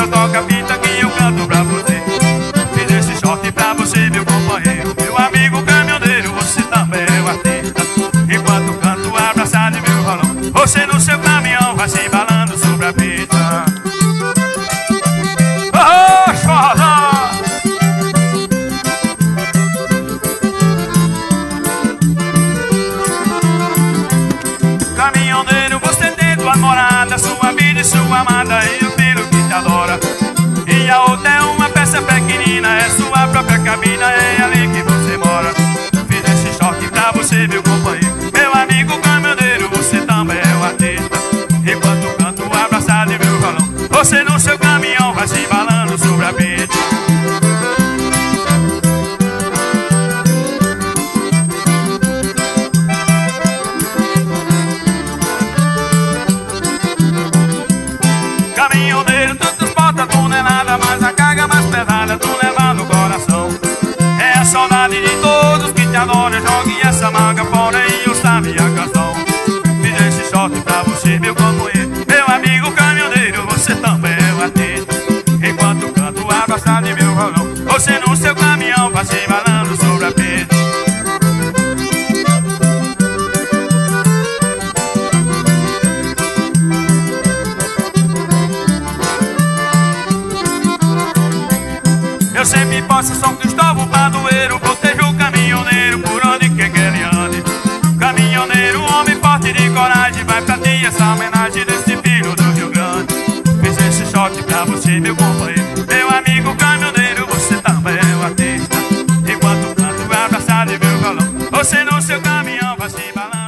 só toca fita que eu canto pra você. Fiz esse shot pra você, meu companheiro. Meu amigo caminhoneiro, você também é um artista. Enquanto canto abraçado meu rolão, você no seu caminhão vai se embalando sobre a pista. Oh, chora! Caminhoneiro, você sua e amada e o filho que te adora. E a outra é uma peça pequenina, é sua própria cabina, é ali que você mora. Fiz esse choque pra você, meu companheiro, meu amigo caminhoneiro, você também é um artista. Enquanto canto abraçado em meu violão, você no seu caminhão vai se embalando a saudade de todos que te adoram, jogue essa manga fora e eu sabe a canção. Fiz esse shot pra você, meu companheiro, meu amigo caminhoneiro, você também é um artista. Enquanto canto abraçado de meu rolão, você no seu caminhão vai se embalando sobre a pista. Eu sempre passo São Cristóvão, Padoeiro Caminhoneiro, homem forte de coragem Vai pra ti essa homenagem desse filho do Rio Grande. Fiz esse shot pra você, meu companheiro. Meu amigo caminhoneiro, você também é um artista. Enquanto canto abraçado e meu violão Você no seu caminhão vai se embalando